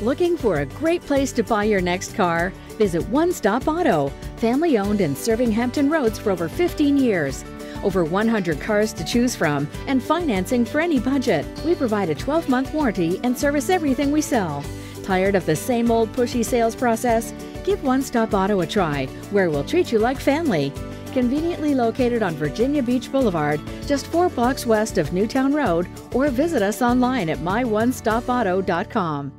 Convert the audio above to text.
Looking for a great place to buy your next car? Visit One Stop Auto, family owned and serving Hampton Roads for over 15 years. Over 100 cars to choose from and financing for any budget. We provide a 12 month warranty and service everything we sell. Tired of the same old pushy sales process? Give One Stop Auto a try, where we'll treat you like family. Conveniently located on Virginia Beach Boulevard, just four blocks west of Newtown Road, or visit us online at myonestopauto.com.